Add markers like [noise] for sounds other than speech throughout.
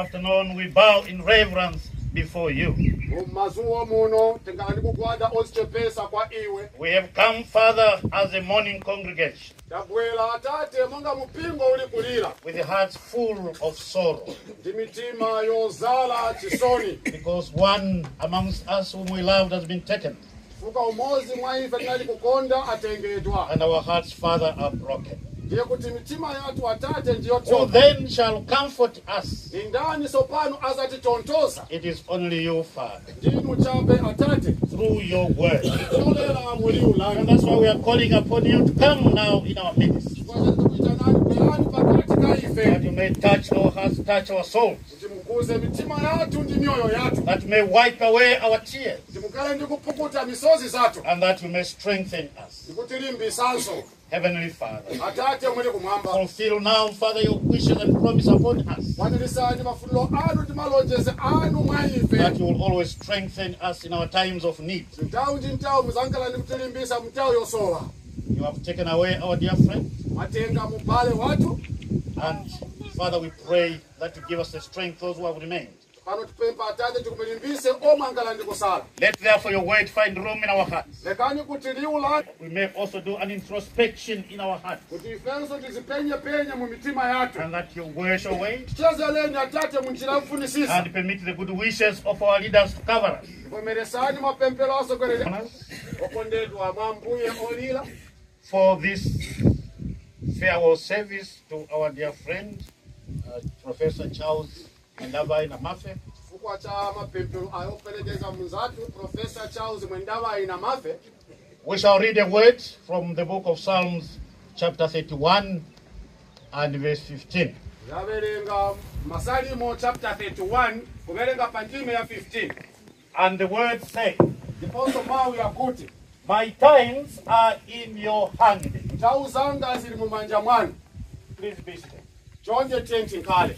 Afternoon we bow in reverence before you. mumazuwo muno tingala ndikugwada ozichepesa kwa iwe We have come, Father, as a morning congregation tabwera atate monga mpingo uli kulira with hearts full of sorrow ndi mitima yozala chisoni because one amongst us whom we loved has been taken fuka umodzi mwa ife tinali kukonda atengedwa and our hearts, Father, are broken. Ndiye mitima yathu atate Who then shall comfort us? ni ndani sopano azatitontosa It is only you, Father, ndinu chabe atate. Through your word. tolera muliu And lanu that's why we are calling upon you to come now in our midst, kuitanani bwerani pakati ka that you may touch our hearts, touch our souls, kuti mukuze mitima yathu ndi myoyo yathu. That you may wipe away our tears, kuti mukale ndi kupukuta and that you may strengthen us. Heavenly Father, atate muli kumwamba fulfill now, Father, your wishes and promise upon us, kwanilisani mafuniro anu ndi malonjeze anu mwa ife that you will always strengthen us in our times of need. nthawi ndi nthawi muzankhala ndi kutilimbisa mnthawi yosowa. You have taken away our dear friend, mwatenga mubale wathu and Father, we pray that you give us the strength, those who have remained. Pano tipempha atate tikumulimbise omwe ankhala ndi kusala. Let therefore your word find room in our hearts. lekani kuti liwu lanu We may also do an introspection in our hearts, kuti ifenso tizipenyepenye mu mitima yathu. And that your word shall wait tichezeleni atate mu njira yofunisisa and permit the good wishes of our leaders to cover us. vomerezani mapemphero asogoleri okondedwa mwa mbuye olira For this farewell service to our dear friend, uh, Professor Charles Mandabai Namafe, chifukwa cha mapemphero ayo operekeza mnzathu profesa charles na mafe we shall read a word from the book of Psalms, chapter 31 and verse 15. zaverenga masalimo chapter 31 kuverenga pa ndime ya 15 And the word says, ndiponso mawu yakuti My times are in your hand. nthawi zanga zili mu manja mwanu Please be seated. chonde tenti nkhale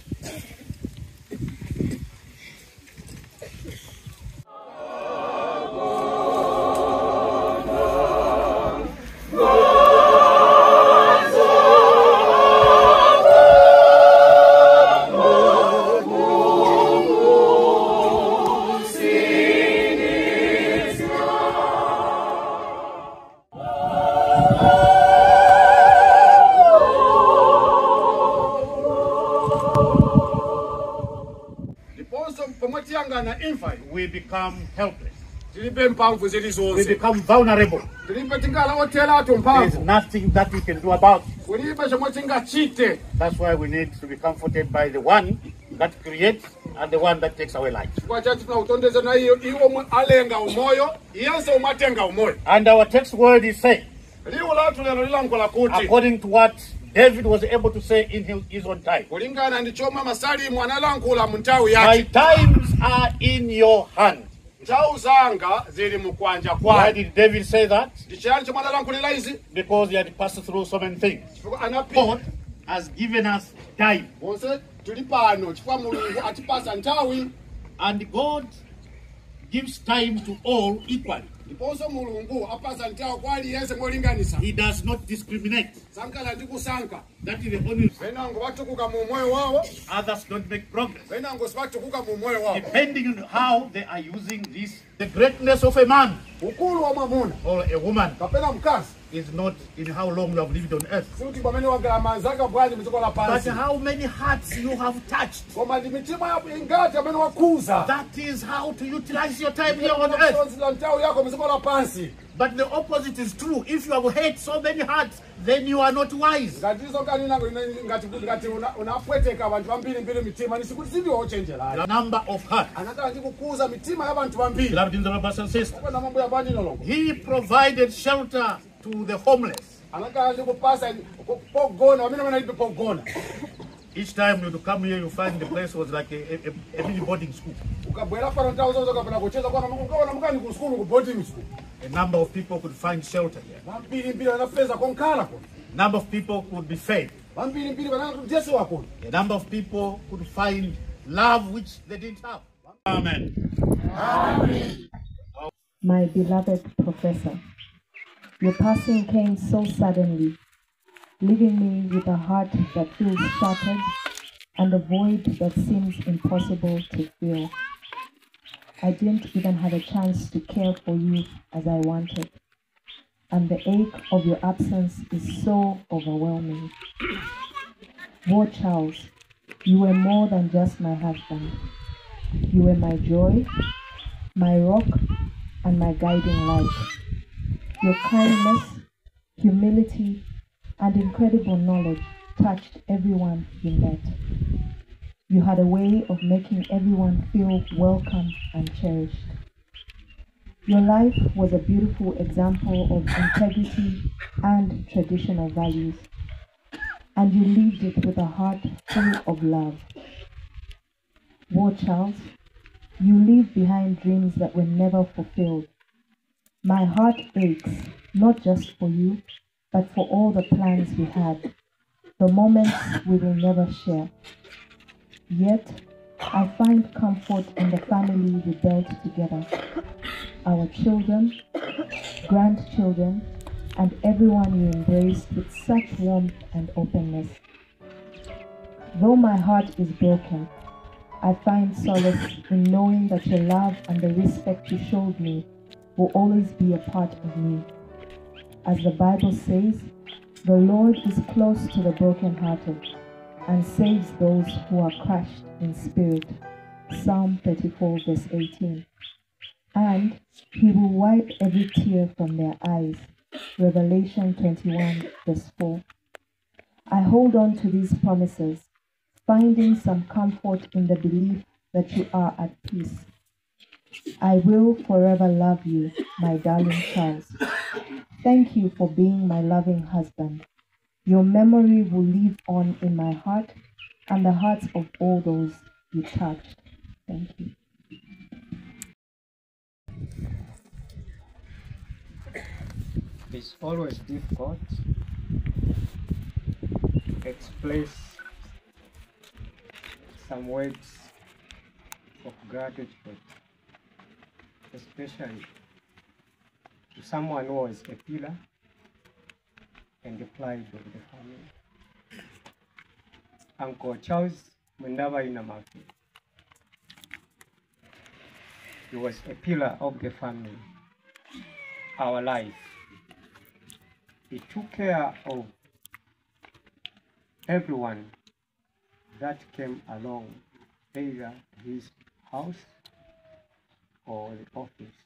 We become helpless. We become vulnerable. tilibe tingala otheratu There's nothing that we can do about it. kulibe chomwe tingachite That's why we need to be comforted by the one that creates and the one that takes away life. chifukwa chachi tinakutondeza na iyo iwo omwe alenga umoyo iyense omwe atenga umoyo And our text word is saying, liwu lathu lero lilankhula kuti according to what David was able to say in his, his own time, kulingana ndi chomwe masalimu analankhula My times are in your hand. nthawi zanga zili mukwanja Why did David say that? ndi chomwe analankhulira izi Because he had passed through so many things. chifukwa God has given us time. onse tili pano chifukwa mulungu atipasa nthawi And God gives time to all equally. Ndiponso mulungu apasa nthawi kwa aliyense molinganisa He does not discriminate. sankhala ndi kusankha That is the only venango vatukuka mu moyo wawo others don't make progress. venango sivatukuka mu moyo wawo Depending on how they are using this, the greatness of a man ukulu wa mwamuna. or a woman. Kapena mkazi is not in how long you have lived on earth, sikuti pamene wagala manzaka bwanji mdziko but how many hearts you have touched. koma ndi mitima yako ingati amene wakhuza That is how to utilize your time here on earth. kusonzera nthawi yako mdziko lapansi But the opposite is true. If you have hate so many hearts, then you are not wise. ngatizo kaninango ngati ngati una- unapweteka vanthu vambirimbiri mitima ni sikuti sindiwo ochenjerani The number of hearts. anataka ndi kukhuza mitima ya vanthu vambiri Beloved in the brothers and sisters, kwena mambo ya bwanji nolongo He provided shelter to the homeless. anataka ndi kupasa pogona pamene panalibe pogona Each time you come here, you find the place was like a, a, a mini boarding school. ukabwera pano nthawi zonse ukapena kucheza kwana ukaona mukani ku skulu ku boarding school A number of people could find shelter here. vambirimbiri vanapeza konkhala kono A number of people could be fed. vambirimbiri vanaa kutesiwa kono A number of people could find love which they didn't have. Amen. My beloved professor, your passing came so suddenly, leaving me with a heart that feels shattered and a void that seems impossible to fill. I didn't even have a chance to care for you as I wanted, and the ache of your absence is so overwhelming. War Charles, you were more than just my husband. You were my joy, my rock, and my guiding light. Your kindness, humility, and incredible knowledge touched everyone you met. You had a way of making everyone feel welcome and cherished. Your life was a beautiful example of integrity and traditional values, and you lived it with a heart full of love. War Charles, you leave behind dreams that were never fulfilled. My heart aches, not just for you, but for all the plans we had, the moments we will never share. Yet, I find comfort in the family we built together. Our children, grandchildren, and everyone you embraced with such warmth and openness. Though my heart is broken, I find solace in knowing that your love and the respect you showed me will always be a part of me. As the Bible says, the Lord is close to the brokenhearted and saves those who are crushed in spirit. Psalm 34, verse 18. And he will wipe every tear from their eyes. Revelation 21, verse 4. I hold on to these promises, finding some comfort in the belief that you are at peace. I will forever love you, my darling Charles. Thank you for being my loving husband. Your memory will live on in my heart and the hearts of all those you touched. Thank you. It's always difficult to express some words of gratitude, especially to someone who was a pillar and the pride of the family. Uncle Charles Mundava Inamaki. He was a pillar of the family, our life. He took care of everyone that came along, either his house or the office.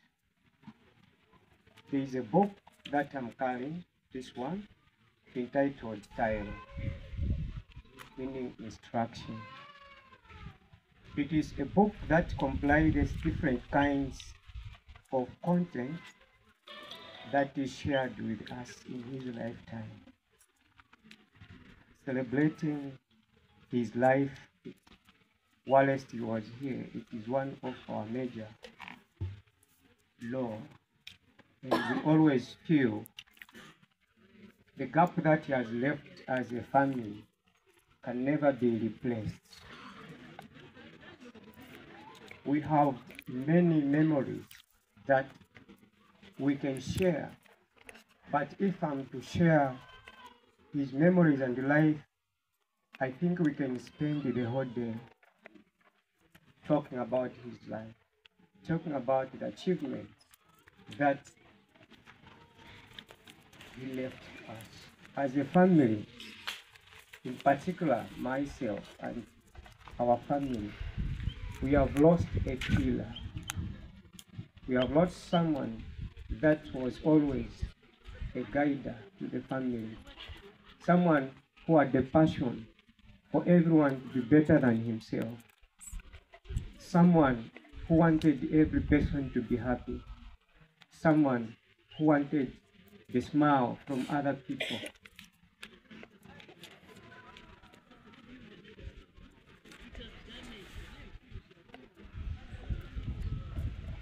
There is a book that I'm carrying, this one, entitled Tile, meaning instruction. It is a book that comprises different kinds of content that is shared with us in his lifetime. Celebrating his life whilst he was here, it is one of our major law. And we always feel the gap that he has left as a family can never be replaced. We have many memories that we can share, but if I'm to share his memories and life, I think we can spend the whole day talking about his life, talking about the achievements that he left us. As a family, in particular myself and our family, we have lost a pillar. We have lost someone that was always a guide to the family. Someone who had the passion for everyone to be better than himself. Someone who wanted every person to be happy. Someone who wanted the smile from other people.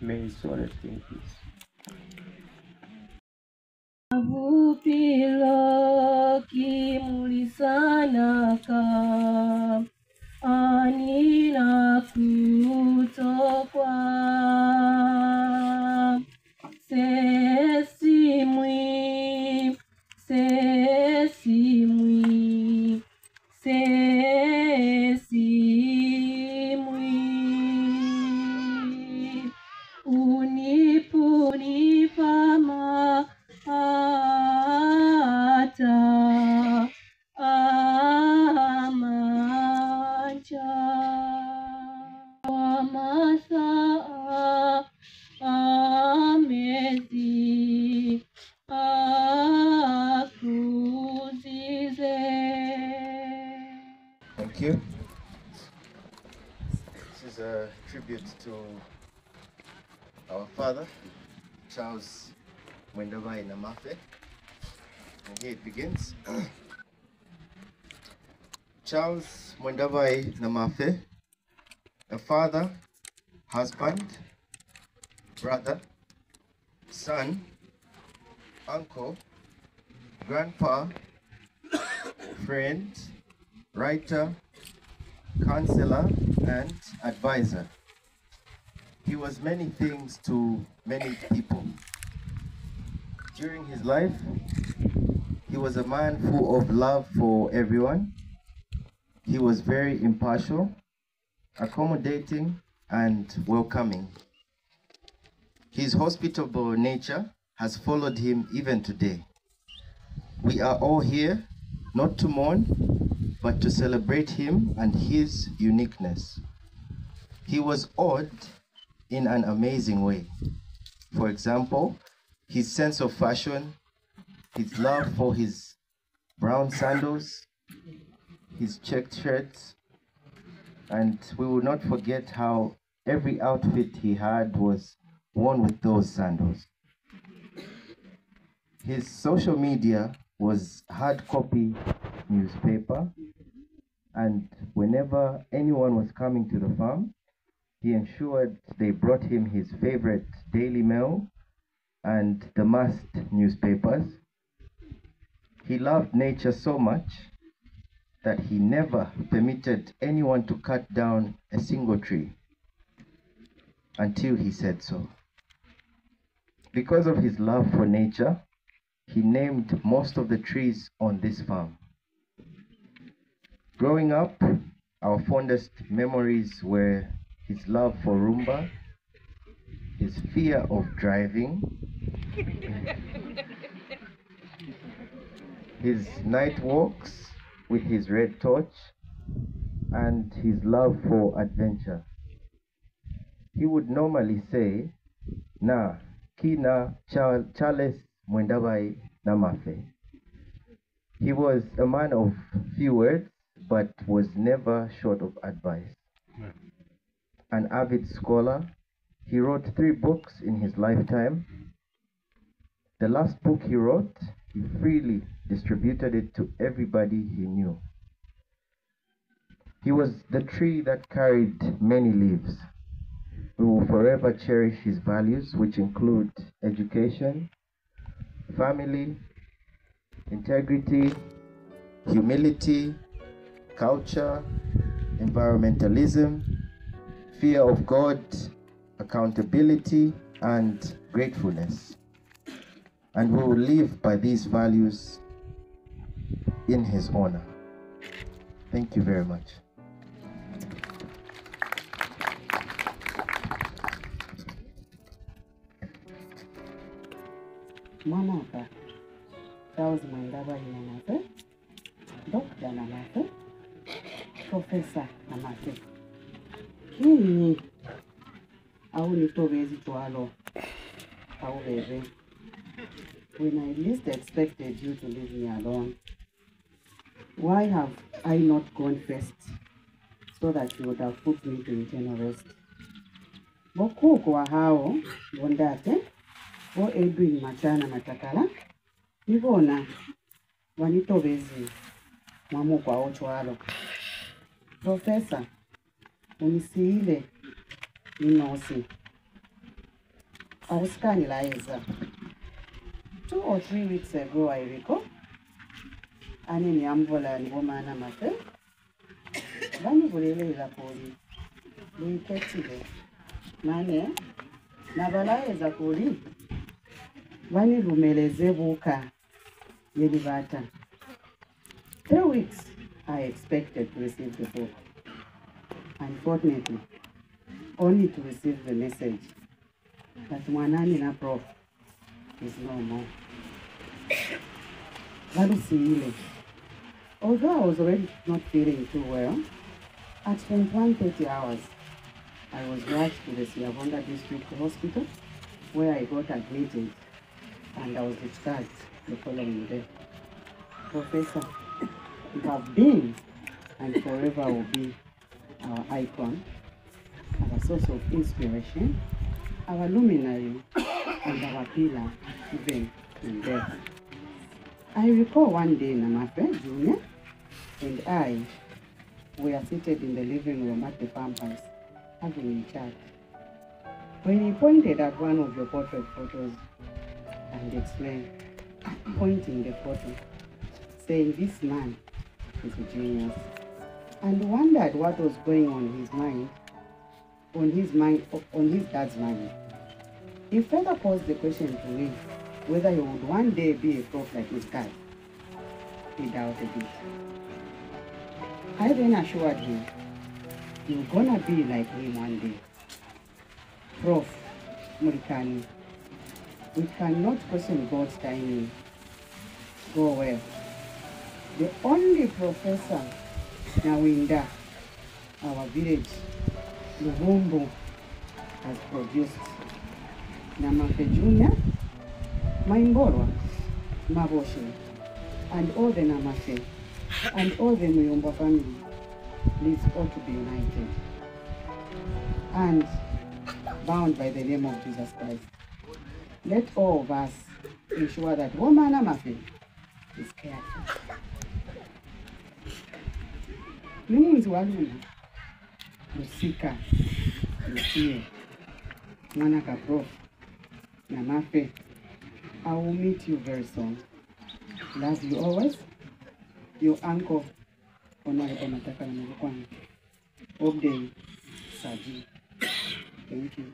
May his soul rest in peace. Avupilo kimulisanaka anila kutokwa se Charles Namafe, a father, husband, brother, son, uncle, grandpa, friend, writer, counselor, and advisor. He was many things to many people. During his life, he was a man full of love for everyone. He was very impartial, accommodating, and welcoming. His hospitable nature has followed him even today. We are all here not to mourn, but to celebrate him and his uniqueness. He was odd in an amazing way. For example, his sense of fashion, his love for his brown sandals, his checked shirts, and we will not forget how every outfit he had was worn with those sandals. His social media was hard copy newspaper, and whenever anyone was coming to the farm, he ensured they brought him his favorite Daily Mail and the Mast newspapers. He loved nature so much that he never permitted anyone to cut down a single tree until he said so. Because of his love for nature, he named most of the trees on this farm. Growing up, our fondest memories were his love for Roomba, his fear of driving, [laughs] his night walks with his red torch, and his love for adventure. He would normally say, Na kina Char- Charles Mwendabai Namafe. He was a man of few words, but was never short of advice. An avid scholar, he wrote three books in his lifetime. The last book he wrote, he freely distributed it to everybody he knew. He was the tree that carried many leaves. We will forever cherish his values, which include education, family, integrity, humility, culture, environmentalism, fear of God, accountability, and gratefulness. And we will live by these values in his honor. Thank you very much. Mama Mamaka, Charles Mandaba Namafe, Dr. Namafe, Professor Namafe. Kini awunitobezi twalo awubebe when I least expected you to leave me alone. Why have I not gone first so that you would have put me to eternal rest? Bokuko wa hao bondate bo Edwin Machana Matakala nivona wanitobezi mwamukwa ochwalo Profesa unisiile inosi awusikani layeza two or three weeks ago I recall. Ane niyamvola nibomana mafe banivulelela kuli. Luyikethile mane nabalayeza kuli. Banilumeleze buka yelibata three weeks I expected to receive the book. Unfortunately only to receive the message. That Mwanani na prof is no more. Balusiyile. Although I was already not feeling too well, at 21.30 hours, I was rushed to the Siavonga District Hospital where I got admitted and I was discharged the following day. Professor, you have been and forever will be our icon, our source of inspiration, our luminary, and our pillar even in death. I recall one day Namafe Jr. and I were seated in the living room at the farmhouse having a chat. When he pointed at one of your portrait photos and explained, [coughs] pointing the photo, saying this man is a genius, and wondered what was going on in his mind, on his mind, on his dad's mind. He further posed the question to me whether he would one day be a prof like his dad. He doubted it. I then assured him, you're gonna be like him one day. Prof. Murikani, we cannot question God's timing. Go well. The only professor Nawinda, our village, Lubumbu, has produced Namafe Jr., Maimborwa, Maboshe, and all the Namafe, and all the Muyomba family. Please all to be united and bound by the name of Jesus Christ. Let all of us ensure that woman Namafe is cared for. Lumunzi waluna Lusika Lucie Mwanaka Prof Namafe I will meet you very soon. Love you always. Your uncle Honorable Nataka Namukwani. Obden Saji. Thank you.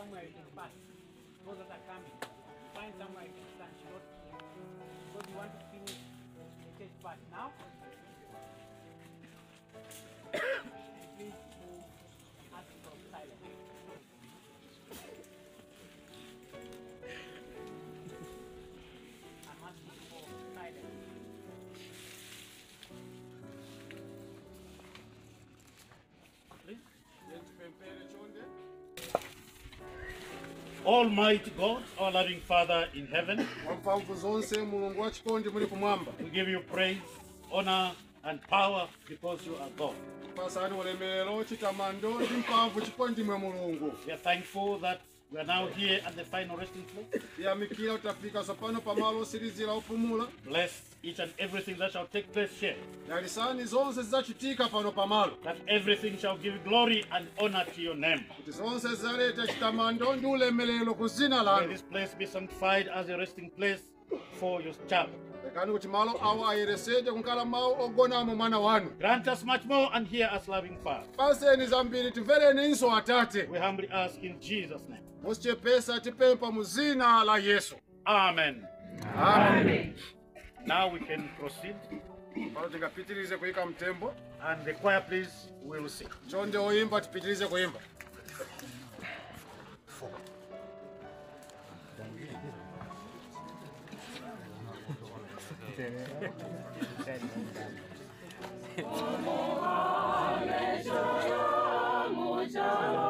Somewhere you can pass. those that are coming, find somewhere you can stand, here. Because we want to finish the church part now. Almighty God, our loving Father in heaven, wamphamvu zonse mulungu wachikondi muli kumwamba we give you praise, honor, and power because you are God. pasani ulemerero chitamando ndi mphamvu chikondi mwe mulungu We are thankful that we are now here at the final resting place. tiyamikira kuti tafika tsopano pamalo otsirizira opumula Bless each and everything that shall take place here, dalisani zonse zidzachitika pano pamalo that everything shall give glory and honor to your name. kuti zonse zidzaleta chitamando ndi ulemerero ku zina May lanu this place be sanctified as a resting place for your child. lekani kuti malo awo ayeresedwe kukhala mawu ogonamo mwana wanu Grant us much more and hear us, loving Father. paseni zambiri timvereninso atate We humbly ask in Jesus' name. musichepesa tipempha mu zina la yesu Amen. amen Now we can proceed, pano tingapitirize kuyika mtembo. And the choir, please, will sing. chonde oyimba tipitirize kuyimba Part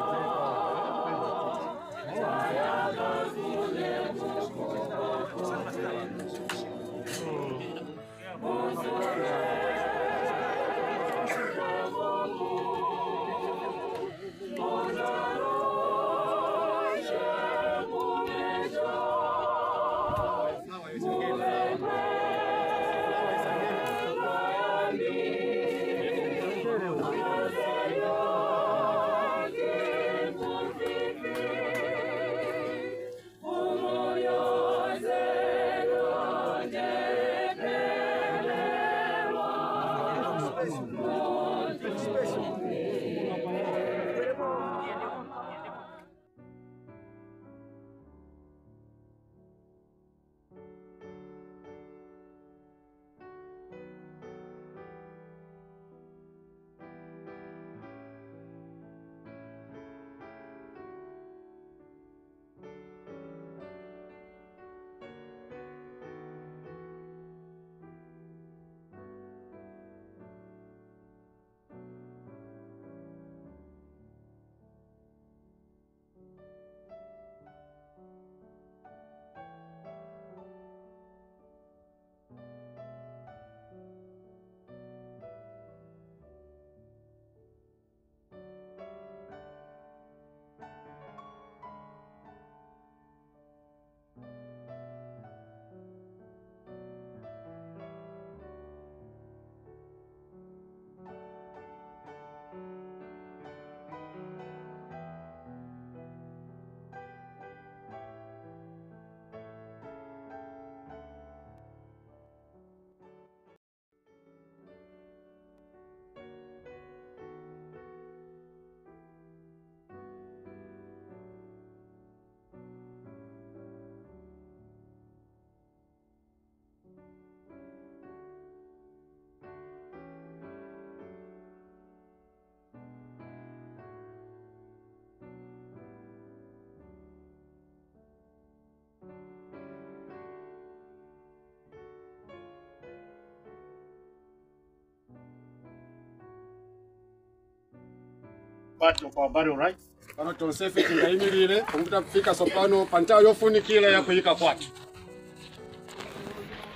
of our burial rites. pano tonsefe tingayimirire kumbuta kufika tsopano pa nthawi yofunikira ya kuyika kwathu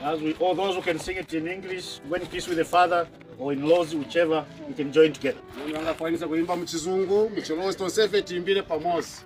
As we, all those who can sing it in English, when peace with the Father or in Lozi, whichever, we can join together. mene angakwanisa kuyimba muchizungu muchilozi tonsefe tiyimbire pamodzi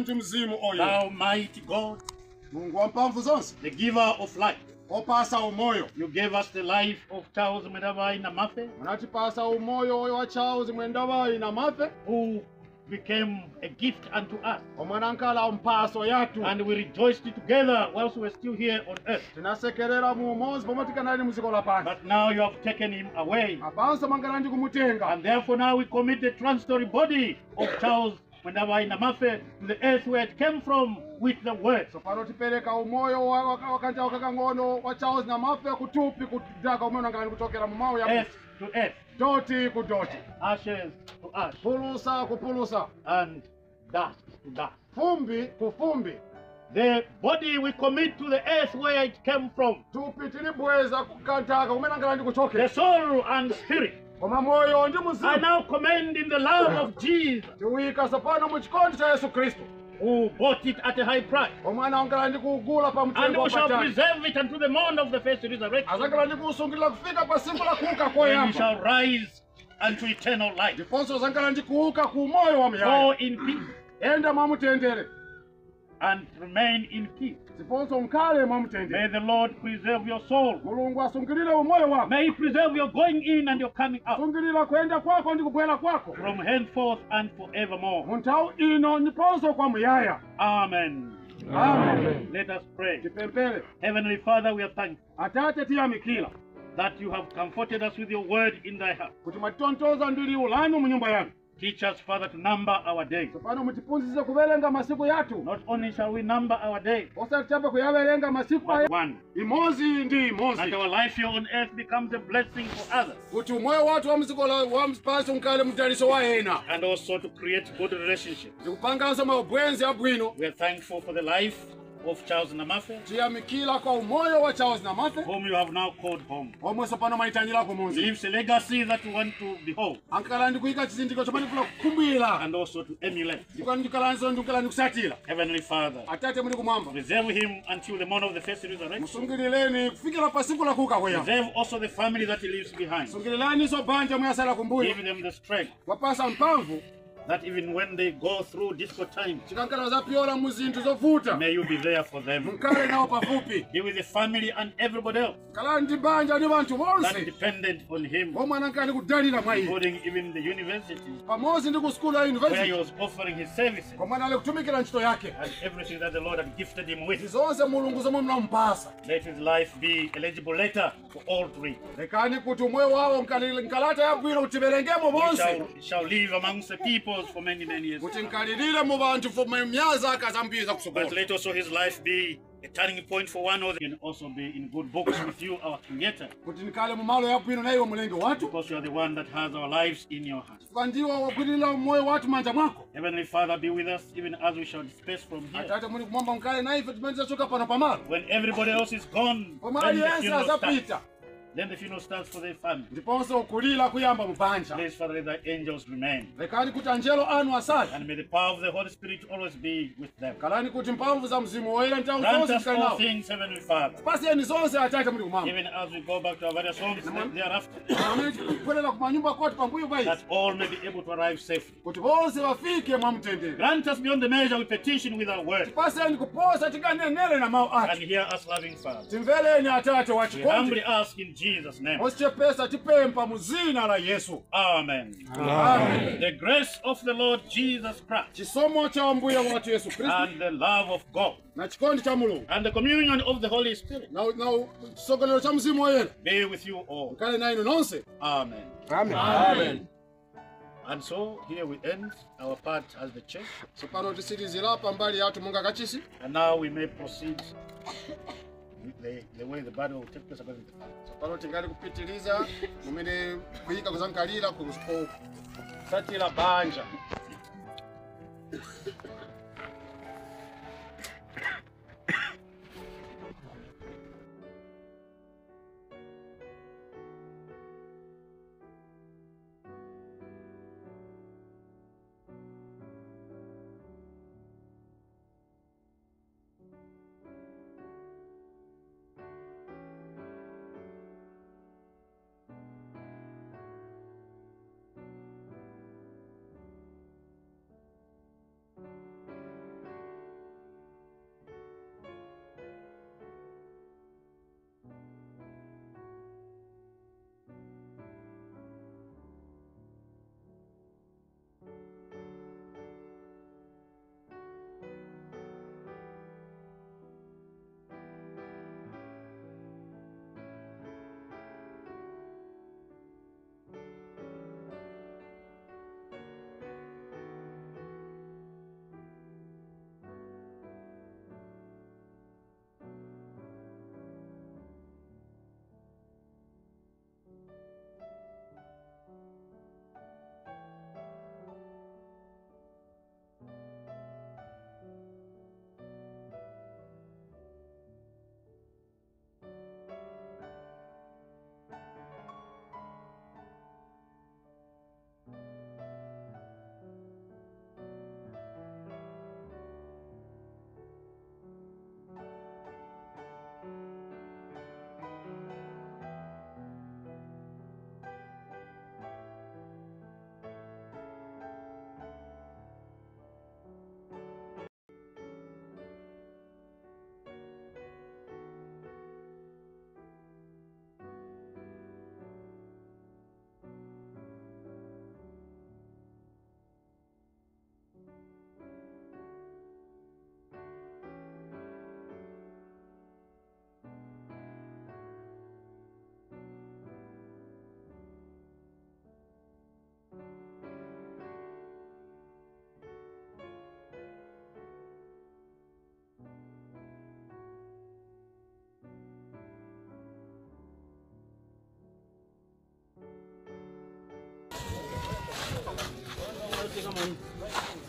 mzimu oyo Thou mighty God, mulungu wa mphamvu zonse the giver of life. opasa umoyo You gave us the life of Charles Mwendabai Namafe, munatipasa umoyo oyo wa charles mwendabayi namafe who became a gift unto us. omwe ankhala mpaso yathu And we rejoiced together whilst we were still here on earth. tinasekerera mu umodzi pomwe tikanali mu dziko lapansi But now you have taken him away. apanso mangana ndi kumutenga And therefore now we commit the transitory body of Charles Mwendabai Namafe to the earth where it came from with the word. tsopano tipereka umoyo wakanja wa- wakanjawo wa charles na mafe kutupi kudaka umene angani kutokera mu mawu ya Earth to earth, doti ku doti. Ashes to ash, pulusa ku pulusa. And dust to dust. fumbi ku fumbi. The body we commit to the earth where it came from. The soul and spirit koma moyo ndi are now commend in the love of Jesus, tiwika tsopano mu chikondi cha yesu khristu who bought it at a high price. omwe anangala ndi kuugula pa And we shall preserve it until the morning of the first resurrection. azakala ndi kuusungirira kufika pa tsiku la kuuka When we shall rise unto eternal life. ndiponso azakala ndi kuuka ku moyo wa Go in peace and remain in peace. Mwamutendere May the Lord preserve your soul. mulungu umoyo wako May He preserve your going in and your coming out kwako ndi kubwera kwako from henceforth and forevermore. munthawi ino ndiponso muyaya Amen. amen Let us pray. Heavenly Father, we are thankful atate tiyamikira that you have comforted us with your word in thy heart. kuti mwatitontoza ndi liwu lanu mu nyumba yanu Teach us, Father, to number our days. tsopano mutiphunzitse kuwerenga masiku yathu Not only shall we number our days, osati chabe kuyawerenga masiku but aya one, imodzi ndi that our life here on earth becomes a blessing for others, kuti umoyo wathu wa mdziko wa mpasi ukhale mdaliso wa ena. And also to create good relationships. ndikupanganso maubwenzi abwino. We are thankful for the life of Charles Namafe, tiyamikira kwa umoyo wa charles namafe whom you have now called home. omwe tsopano mwayitanyira kumunzi Leaves a legacy that we want to behold. Ankala ndikuyika chizindikiro chomwe tikufuna kukumbira and also to emulate. ndikalanso ndikala ndikusatira Heavenly Father, atate muli kumwamba. preserve him until the morning of the first resurrection. musungirireni kufikira pa siku la kuuka kweyamba Preserve also the family that he leaves behind. sungiriranso banja omwe asala kumbuyo Give them the strength. Wapasa mphamvu that even when they go through difficult times, chikankala zapyola mu zinthu zovuta. May you be there for them. mukhale nawo pafupi. Be with the family and everybody else. Kalani ndi banja ndi banthu that bonse dependent on him, omwe anankala ndi kudalira mwa iye. Including even the university. Pamodzi ndi ku skulu ya where he university. was offering his services. Komwe anali kutumikira ntchito yake. And everything that the Lord had gifted him ndi with. zonse mulungu zomwe munampasa Let his life be a legible letter for all three. lekani kuti umwe wawo nkali- nkalata yabwino kuti tiwerengemo He bonse. shall, shall live amongst the peoples for many, many years. kuti nkalirire mu banthu for myazi aka zambiri But let also his life be a turning point for one other and also be in good books with you, our Creator, kuti nkale mu malo yabwino na iwe mulenge wathu because you are the one that has our lives in your hands. chifukwa ndiwe wagwirira moyo wathu manja mwako. Heavenly Father, be with us even as we shall disperse from here. atate muli kumwamba mkale na ife timene pano pamalo When everybody else is gone, pomwe then aliyense azapita Then the funeral starts for their family. ndiponso kulira kuyamba mu banja Please, Father, let thy angels remain. lekani kuti angelo anu asali And may the power of the Holy Spirit always be with them. kalani kuti mphamvu za mzimu woyera nthawi Grant zonse us zikali all nawo things, Heavenly Father, pasiyeni zonse atate muli kumwamba even as we go back to our various homes thereafter, amene tikubwerera ku manyumba koti pambuyo pa izi that all may be able to arrive safely. kuti bonse bafike mwamtendere Grant us beyond the measure we petition with our word. pasiyeni kuposa tikanenere na mawu And hear us, loving Father. timvereni atate We humbly ask in Jesus' name. osichepesa pesa tipempa muzina la yesu Amen. amen The grace of the Lord Jesus Christ chisomo cha mbuya wathu yesu Kristo. and the love of God na chikondi cha mulungu and the communion of the Holy Spirit na na chisogolero cha mzimu woyera be with you all. kale na inu nonse Amen. amen And so here we end our part as the church. So tsopano tisirizira pambali yatu munga kachisi And now we may proceed the, way the battle will take place to the plan. tsopano tingali kupitiriza mumene kuyika kuzankalira ku ku- Satira Banja. Thank you.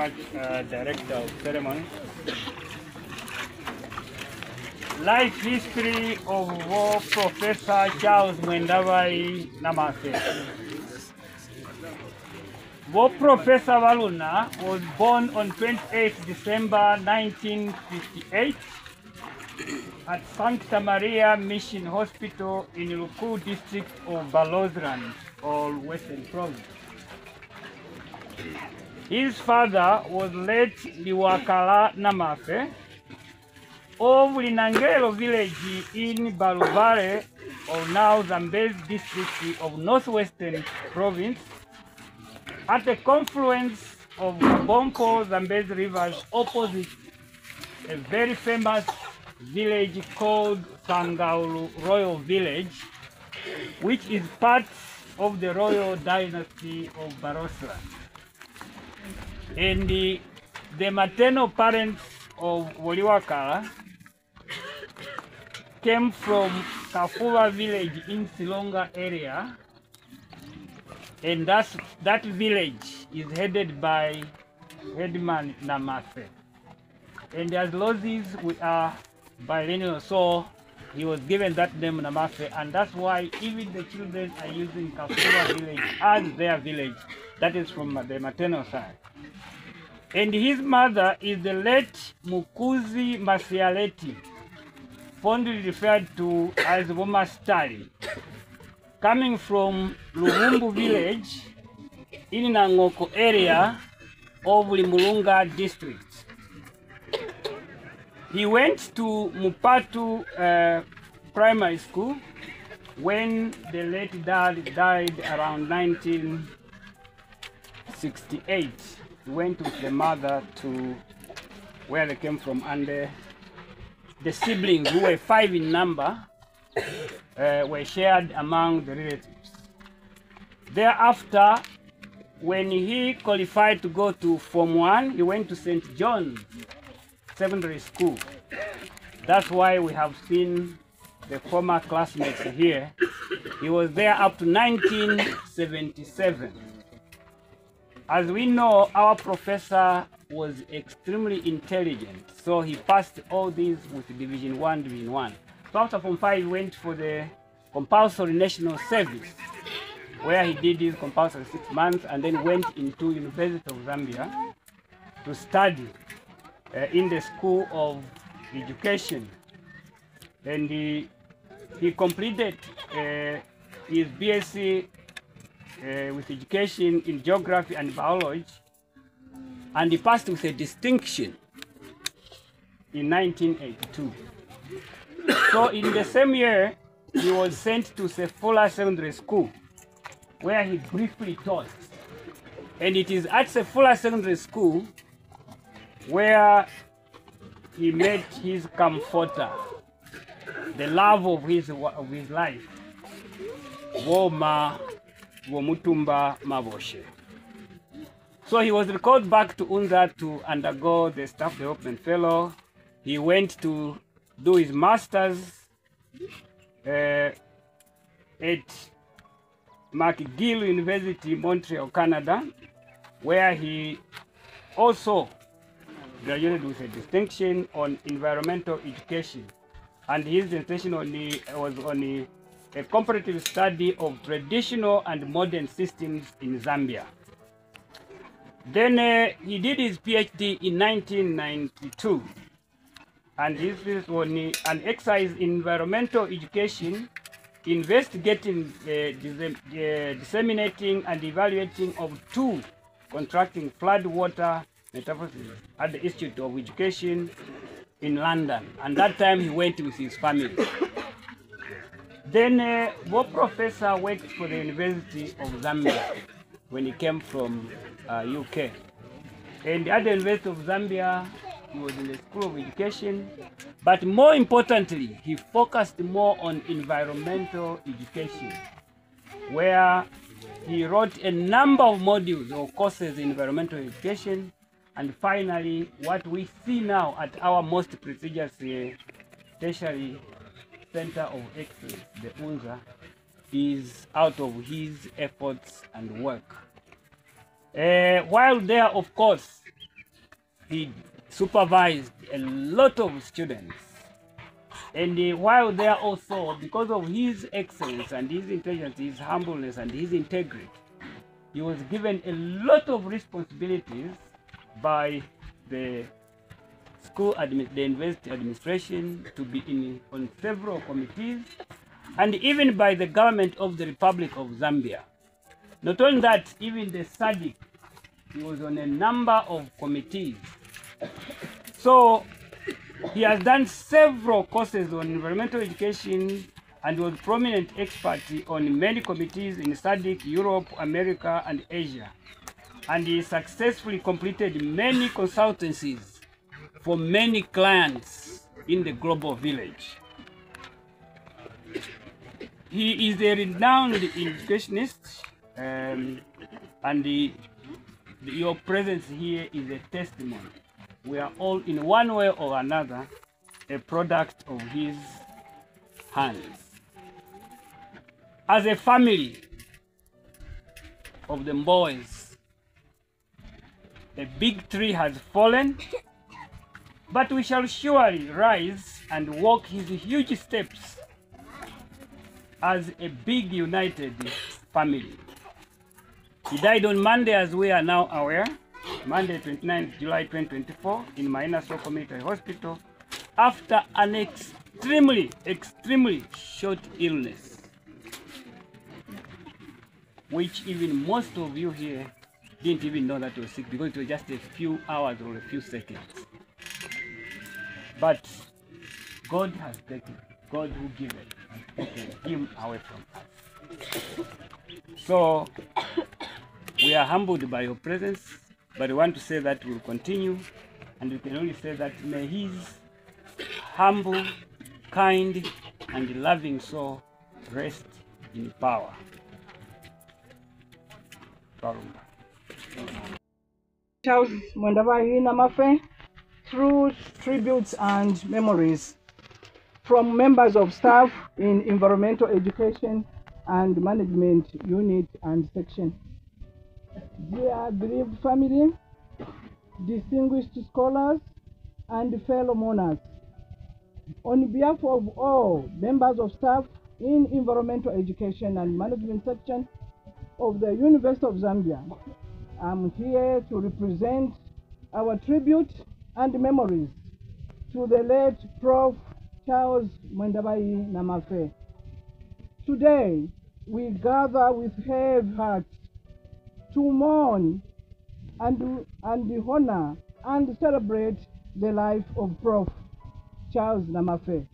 Very much, uh, Director of Ceremony. Life history of war Professor Charles Mwendabai Namafe. War Professor Waluna was born on 28 December 1958 at Sancta Maria Mission Hospital in Luku district of Barotseland or Western Province. His father was late Liwakala Namafe of Linangelo village in Balovale of now Zambezi district of northwestern province at the confluence of Bompo Zambezi rivers opposite a very famous village called Sangaulu Royal Village, which is part of the royal dynasty of Barotse. And the, the maternal parents of Woliwakala came from Kafua village in Silonga area, and that's, that village is headed by Headman Namase. And as Lozis, we are bilingual, so he was given that name Namase, and that's why even the children are using Kafua village as their village. That is from the maternal side. And his mother is the late Mukuzi Masialeti, fondly referred to as Woma Stali, coming from Lubumbu village in Nangoko area of Limulunga district. He went to Mupatu uh, primary school when the late dad died around 1968. Went with the mother to where they came from, and uh, the siblings, who were five in number, uh, were shared among the relatives. Thereafter, when he qualified to go to Form 1, he went to St. John's Secondary School. That's why we have seen the former classmates here. He was there up to 1977. As we know, our professor was extremely intelligent, so he passed all these with Division 1, Division 1. So after Form 5, he went for the compulsory national service, where he did his compulsory six months and then went into University of Zambia to study uh, in the School of Education. And he, he completed uh, his BSc uh, with education in geography and biology, and he passed with a distinction in 1982. So in the same year, he was sent to Sefula Secondary School, where he briefly taught. And it is at Sefula Secondary School where he met his comforter, the love of his, of his life, Woma Womutumba Maboshe. So he was recalled back to UNZA to undergo the Staff Development Fellow. He went to do his master's uh, at McGill University, Montreal, Canada, where he also graduated with a distinction on environmental education. And his dissertation was on the, a comparative study of traditional and modern systems in Zambia. Then uh, he did his PhD in 1992. And this is the- an exercise in environmental education, investigating, uh, uh, disseminating, and evaluating of two contracting flood water metamorphosis at the Institute of Education in London. And that time he went with his family. Then uh, Bob Professor worked for the University of Zambia when he came from uh, UK. And at the University of Zambia, he was in the School of Education. But more importantly, he focused more on environmental education, where he wrote a number of modules or courses in environmental education. And finally, what we see now at our most prestigious uh, tertiary center of excellence, the UNZA, is out of his efforts and work. Uh, while there, of course, he supervised a lot of students. And uh, while there also, because of his excellence and his intelligence, his humbleness and his integrity, he was given a lot of responsibilities by the school the university administration to be in on several committees and even by the government of the Republic of Zambia. Not only that, even the SADC, he was on a number of committees. So he has done several courses on environmental education and was a prominent expert on many committees in SADC, Europe, America, and Asia. And he successfully completed many consultancies for many clients in the global village. He is a renowned educationist, um, and the, the- your presence here is a testimony. We are all, in one way or another, a product of his hands. As a family of the boys, a big tree has fallen, but we shall surely rise and walk his huge steps as a big united family. He died on Monday, as we are now aware, Monday, 29th July 2024, in Mainaso Community Hospital, after an extremely, extremely short illness, which even most of you here didn't even know that he was sick because it was just a few hours or a few seconds. But God has taken, God who giveth, taken him away from us. So we are humbled by your presence, but we want to say that we'll continue, and we can only say that may his humble, kind, and loving soul rest in power. Charles Mwendabai Namafe through tributes and memories from members of staff in environmental education and management unit and section. Dear bereaved family, distinguished scholars, and fellow mourners, on behalf of all members of staff in environmental education and management section of the University of Zambia, I'm here to represent our tribute and memories to the late Prof. Charles Mwendabai Namafe. Today, we gather with heavy hearts to mourn and, and honor and celebrate the life of Prof. Charles Namafe,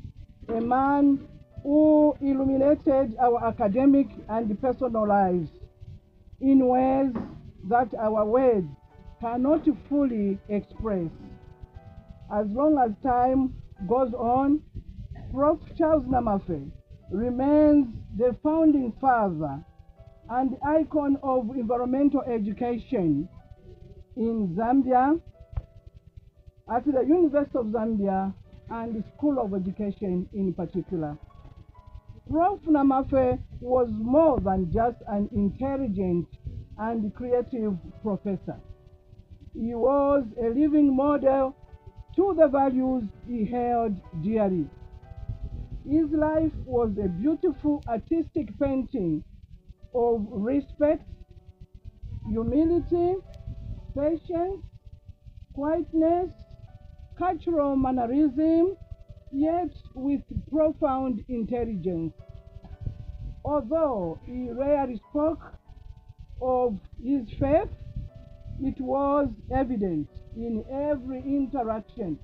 a man who illuminated our academic and personal lives in ways that our words cannot fully express. As long as time goes on, Prof. Charles Namafe remains the founding father and icon of environmental education in Zambia, at the University of Zambia and the School of Education in particular. Prof. Namafe was more than just an intelligent and creative professor. He was a living model to the values he held dearly. His life was a beautiful artistic painting of respect, humility, patience, quietness, cultural mannerism, yet with profound intelligence. Although he rarely spoke of his faith, it was evident in every interaction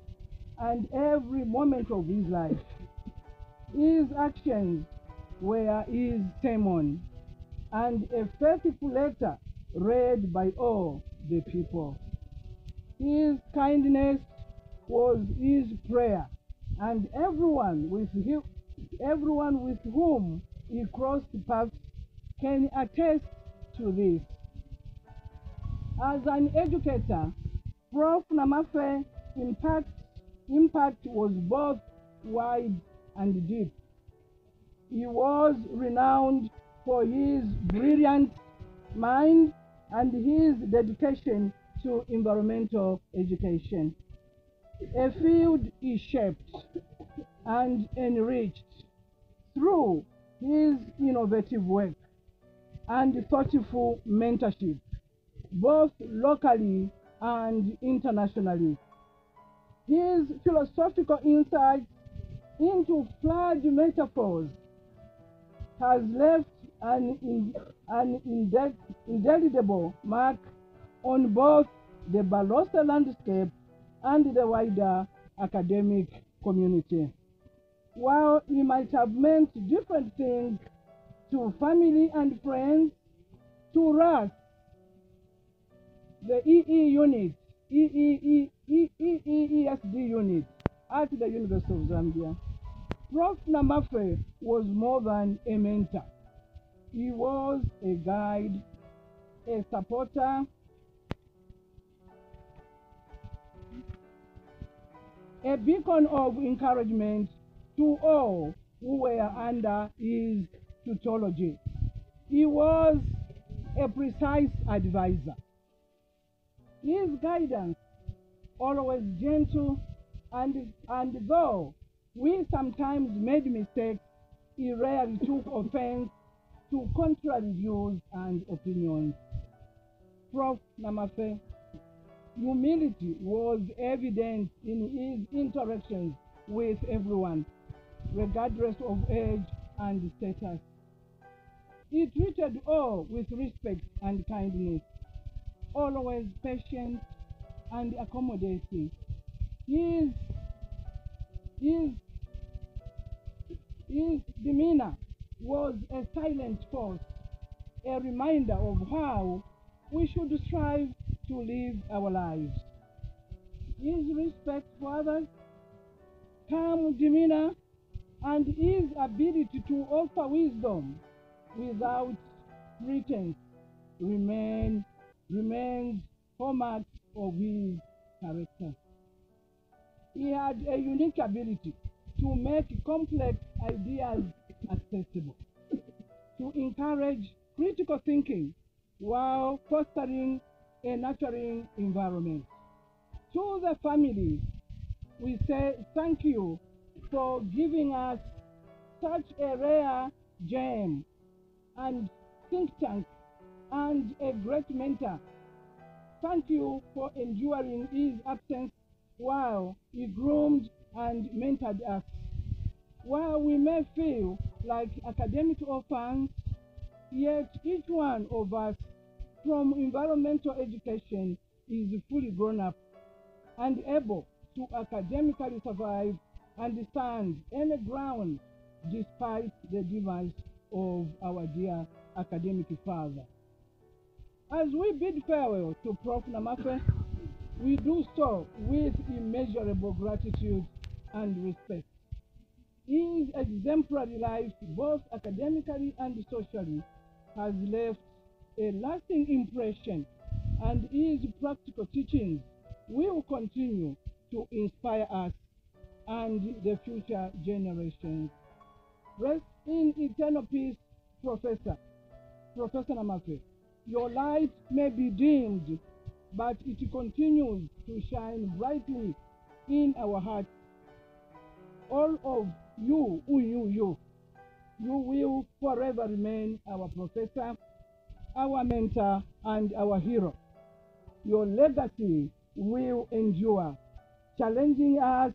and every moment of his life. His actions were his sermon and a faithful letter read by all the people. His kindness was his prayer, and everyone with him, everyone with whom he crossed paths can attest to this. As an educator, Prof. Namafe impact, impact was both wide and deep. He was renowned for his brilliant mind and his dedication to environmental education. A field is shaped and enriched through his innovative work and thoughtful mentorship, both locally and internationally. His philosophical insights into flood metaphors has left an, an inde- indelible mark on both the Barotse landscape and the wider academic community. While he might have meant different things to family and friends, to us, the EE unit, EEE, EEESD unit at the University of Zambia, Prof. Namafe was more than a mentor. He was a guide, a supporter, a beacon of encouragement to all who were under his tutelage. He was a precise advisor. His guidance, always gentle, and, and though we sometimes made mistakes, he rarely took offense to contrary views and opinions. Prof. Namafe, humility was evident in his interactions with everyone, regardless of age and status. He treated all with respect and kindness, always patient and accommodating. His, his, his demeanor was a silent force, a reminder of how we should strive to live our lives. His respect for others, calm demeanor, and his ability to offer wisdom without pretense remain remains hallmark of his character. He had a unique ability to make complex ideas accessible, to encourage critical thinking while fostering a nurturing environment. To the family, we say thank you for giving us such a rare gem and think tank and a great mentor. Thank you for enduring his absence while he groomed and mentored us. While we may feel like academic orphans, yet each one of us from environmental education is fully grown up and able to academically survive and stand any ground despite the demise of our dear academic father. As we bid farewell to Prof. Namafe, we do so with immeasurable gratitude and respect. His exemplary life, both academically and socially, has left a lasting impression, and his practical teachings will continue to inspire us and the future generations. Rest in eternal peace, Professor. Professor Namafe. Your light may be dimmed, but it continues to shine brightly in our hearts. All of you who knew you, you will forever remain our professor, our mentor, and our hero. Your legacy will endure, challenging us.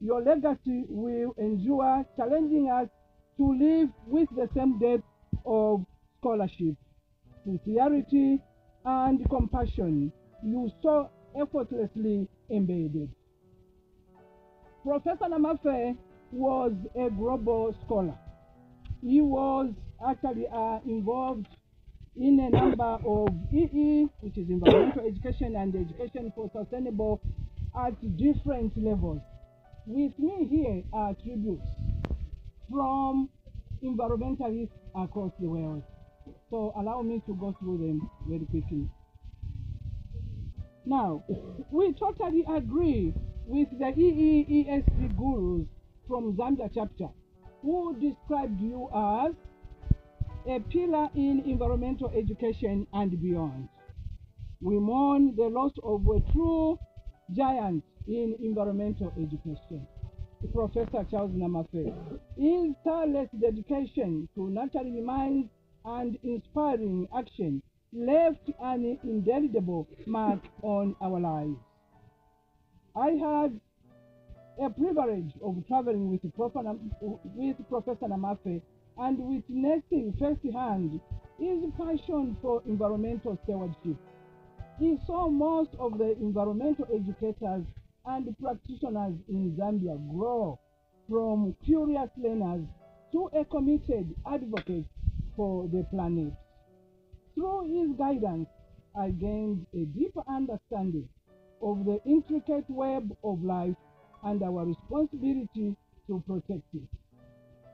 Your legacy will endure, challenging us to live with the same depth of scholarship, sincerity, and compassion you so effortlessly embedded. Professor Namafe was a global scholar. He was actually uh, involved in a number of EE, which is environmental education and education for sustainable at different levels. With me here are tributes from environmentalists across the world. So allow me to go through them very quickly. Now, we totally agree with the EEESD gurus from Zambia chapter who described you as a pillar in environmental education and beyond. We mourn the loss of a true giant in environmental education. Professor Charles Namafe. His tireless dedication to nurturing minds and inspiring action left an indelible mark on our lives. I had a privilege of traveling with, Prof- with Professor Namafe and witnessing firsthand his passion for environmental stewardship. He saw most of the environmental educators and practitioners in Zambia grow from curious learners to a committed advocate for the planet. Through his guidance, I gained a deeper understanding of the intricate web of life and our responsibility to protect it.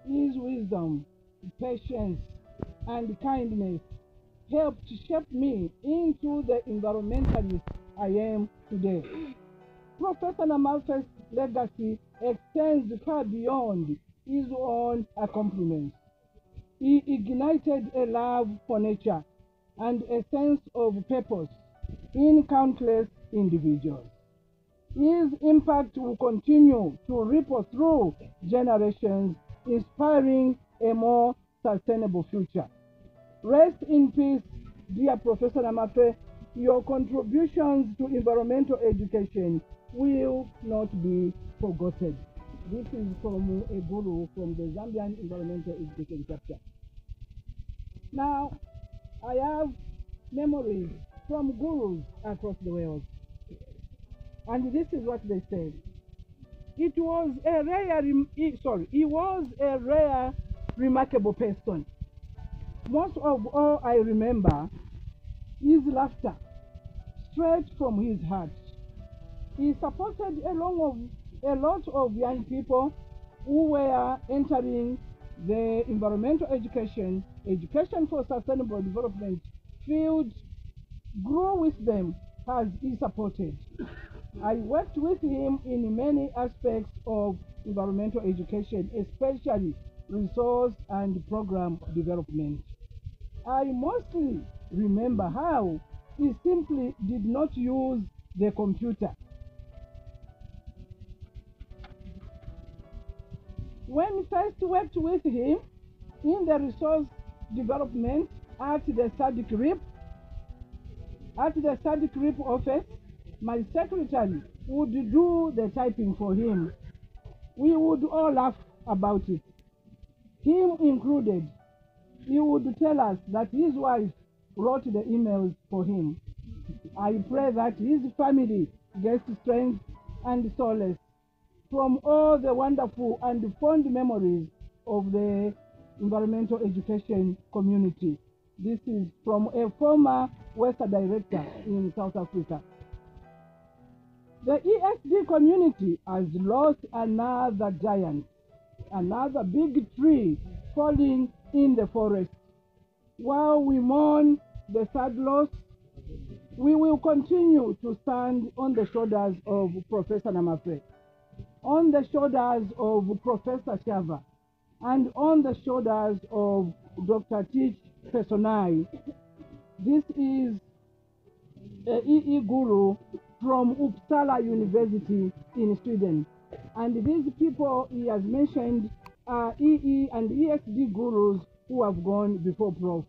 His wisdom, patience, and kindness helped shape me into the environmentalist I am today. Professor Namafe's legacy extends far beyond his own accomplishments. He ignited a love for nature and a sense of purpose in countless individuals. His impact will continue to ripple through generations, inspiring a more sustainable future. Rest in peace, dear Professor Namafe. Your contributions to environmental education will not be forgotten. This is from a guru from the Zambian Environmental Education chapter. Now, I have memories from gurus across the world. And this is what they said. It was a rare, sorry, he was a rare, remarkable person. Most of all I remember is laughter, straight from his heart. He supported a, long of, a lot of young people who were entering the environmental education, education for sustainable development field, grew with them as he supported. I worked with him in many aspects of environmental education, especially resource and program development. I mostly remember how he simply did not use the computer. When we first worked with him in the resource development at the SADC REEP, at the SADC REEP office, my secretary would do the typing for him. We would all laugh about it, him included. He would tell us that his wife wrote the emails for him. I pray that his family gets strength and solace from all the wonderful and fond memories of the environmental education community. This is from a former West director in South Africa. The ESD community has lost another giant, another big tree falling in the forest. While we mourn the sad loss, we will continue to stand on the shoulders of Professor Namafe, on the shoulders of Professor Shava, and on the shoulders of Dr. Tich Pesanayi. This is a EE Guru from Uppsala University in Sweden. And these people he has mentioned are EE and ESD gurus who have gone before Prof.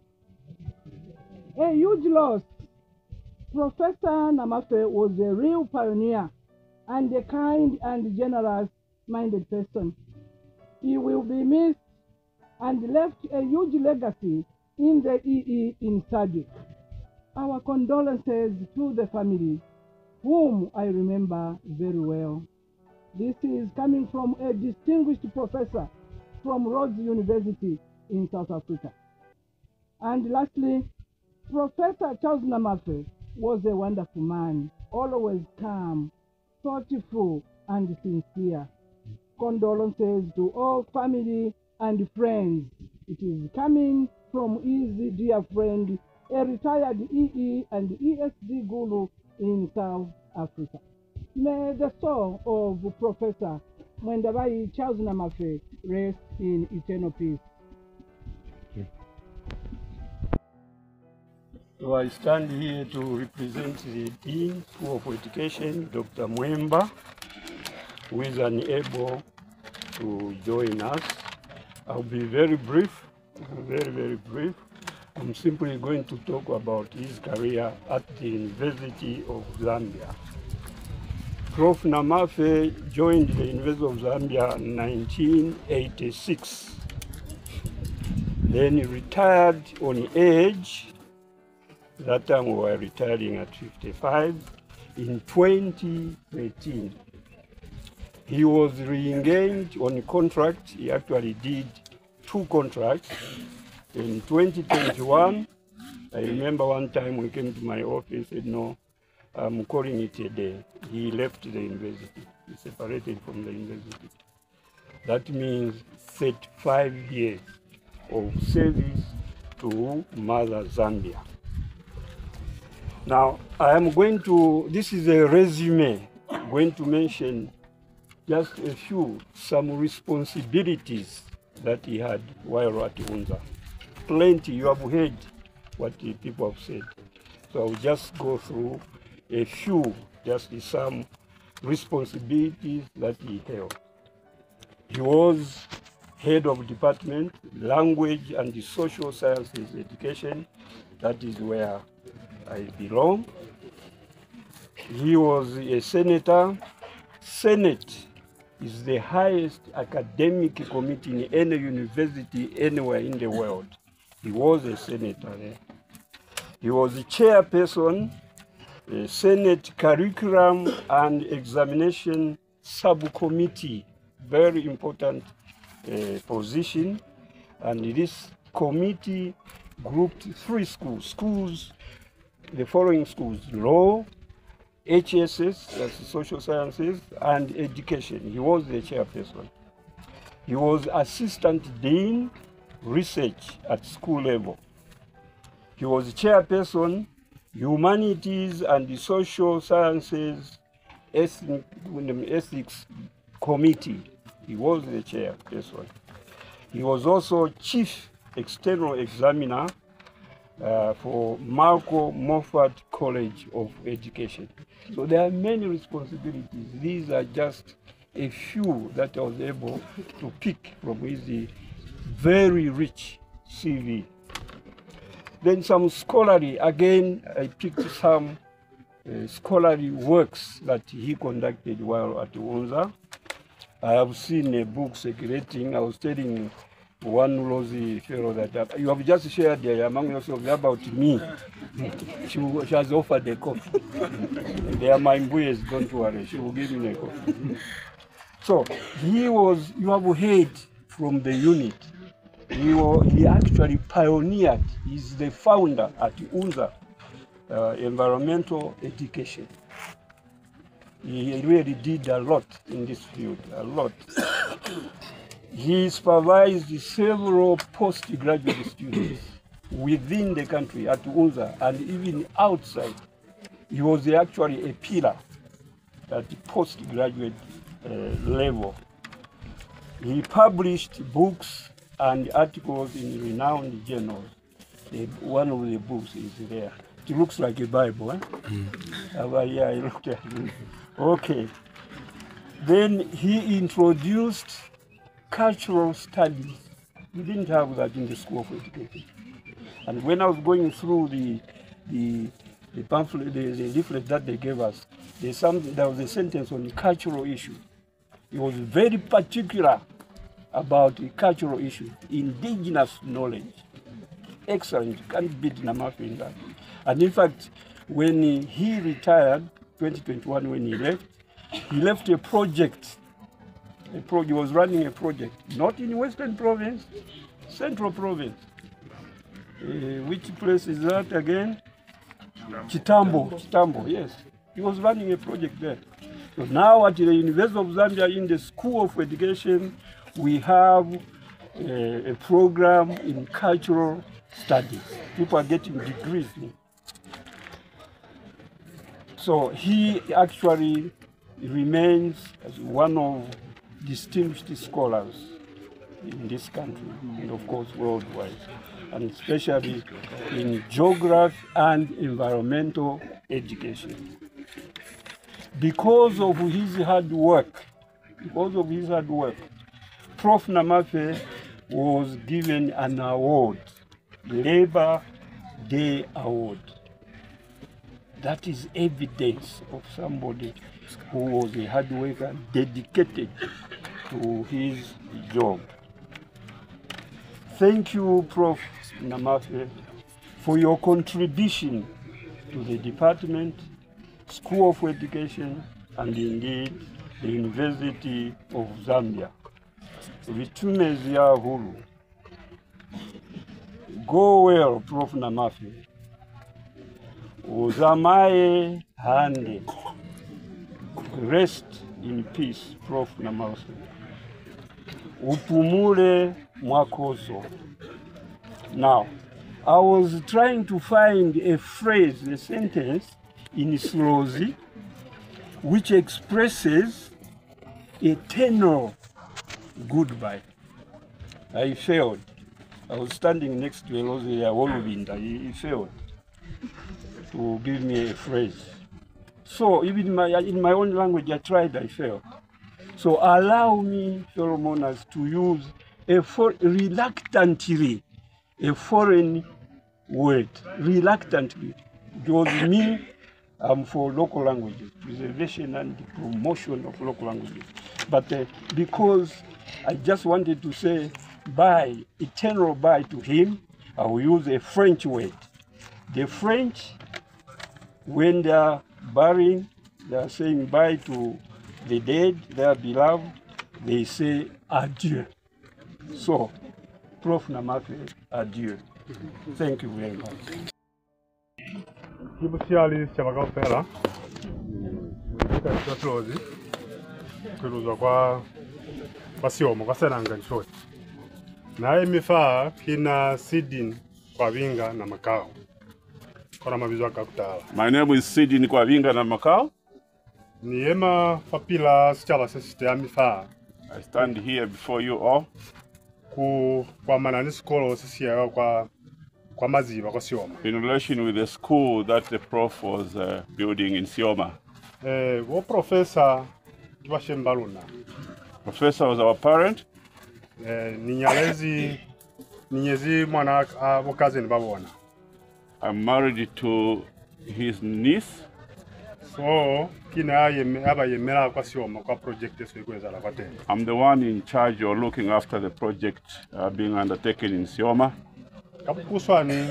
A huge loss. Professor Namafe was a real pioneer and a kind and generous minded person. He will be missed and left a huge legacy in the EE in SADC. Our condolences to the family, whom I remember very well. This is coming from a distinguished professor from Rhodes University in South Africa. And lastly, Professor Charles Namafe was a wonderful man, always calm, thoughtful, and sincere. Condolences to all family and friends. It is coming from his dear friend, a retired EE and ESD guru in South Africa. May the soul of Professor Mwendabai Charles Namafe rest in eternal peace. I stand here to represent the Dean School of Education, Dr. Mwemba, who is unable to join us. I'll be very brief, very, very brief. I'm simply going to talk about his career at the University of Zambia. Prof. Namafe joined the University of Zambia in 1986. Then he retired on age. That time we were retiring at 55. In 2013, he was re-engaged on a contract. He actually did two contracts. In 2021, I remember one time we came to my office and said, no, I'm calling it a day. He left the university. He separated from the university. That means 35 years of service to Mother Zambia. Now, I am going to, this is a resume, I'm going to mention just a few, some responsibilities that he had while at UNZA. Plenty, you have heard what the people have said. So I'll just go through a few, just some responsibilities that he held. He was head of department, language and the social sciences education. That is where I belong. He was a senator. Senate is the highest academic committee in any university anywhere in the world. He was a senator there. He was the chairperson, uh, Senate Curriculum and Examination Subcommittee, very important uh, position. And this committee grouped three schools, schools, the following schools, law, HSS, that's social sciences, and education. He was the chairperson. He was assistant dean, research at school level. He was chairperson, humanities and the social sciences, ethics committee. He was the chairperson. He was also chief external examiner uh, for Malcolm Moffat College of Education. So there are many responsibilities. These are just a few that I was able to pick from his very rich CV. Then some scholarly, again, I picked some uh, scholarly works that he conducted while at UNZA. I have seen a book circulating. I was telling one rosy fellow that you have just shared among yourselves about me. she, she has offered a coffee. they are my boys, don't worry. She will give me a coffee. so he was, you have heard from the unit. He, he actually pioneered, he's the founder at UNZA, uh, environmental education. He really did a lot in this field, a lot. He supervised several postgraduate students [clears throat] within the country at UNZA and even outside. He was actually a pillar at the postgraduate uh, level. He published books and articles in renowned journals. The, one of the books is there. It looks like a Bible. Eh? Mm. Uh, yeah, I looked at it. Okay. Then he introduced cultural studies. We didn't have that in the School of Education. And when I was going through the the the pamphlet, the, the leaflet that they gave us, there's some, there was a sentence on cultural issue. He was very particular about the cultural issue, indigenous knowledge. Excellent, can't beat Namafe in that. And in fact, when he, he retired, 2021, when he left, he left a project. A he was running a project, not in Western Province, Central Province. Uh, which place is that again? Chitambo, Chitambo, yes. He was running a project there. So now at the University of Zambia in the School of Education, we have a, a program in cultural studies. People are getting degrees. So he actually remains as one of distinguished scholars in this country and of course worldwide. and especially in geography and environmental education. Because of his hard work, because of his hard work, Prof. Namafe was given an award, Labor Day Award. That is evidence of somebody who was a hard worker, dedicated to his job. Thank you, Prof. Namafe, for your contribution to the department, School of Education, and indeed the University of Zambia. Vitumezia. Go well, Prof. Namafe. Uzamaye hande. Rest in peace, Prof. Namafe. Upumule mwakoso. Now, I was trying to find a phrase, a sentence in Silozi which expresses eternal goodbye. I failed. I was standing next to Eloze Awolubinda. He, he failed to give me a phrase. So even in my, in my own language, I tried, I failed. So allow me, fellow mourners, to use a for, reluctantly a foreign word, reluctantly. Because me, I'm for local languages, preservation and promotion of local languages. But uh, because I just wanted to say bye, eternal bye to him, I will use a French word. The French, when they burying, they are saying bye to the dead, their beloved, they say adieu. So, Prof. Namakwe, adieu. Thank you very much. Kibu kyali kyabakafera kika kilozi kwiluzwa kwa naye mifaa kina sidin kwa vinga na makao My name is Sidin Kwavinga na Makao. Niema papila sichala sesite ya mifaa I stand here before you all ku kwamana ni sikolo sisiyayo kwa kwa maziba kwa sioma in relation with the school that the prof was uh, building in Sioma. eh wo profesa tibashembaluna Professor was our parent. eh ninyalezi ninyezi mwana abo kazini babona I'm married to his niece. so abayemera kwa sioma kwa project I'm the one in charge of looking after the project uh, being undertaken in Sioma. kabukuswani